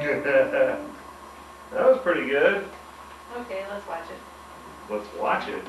that was pretty good. Okay, let's watch it. Let's watch it.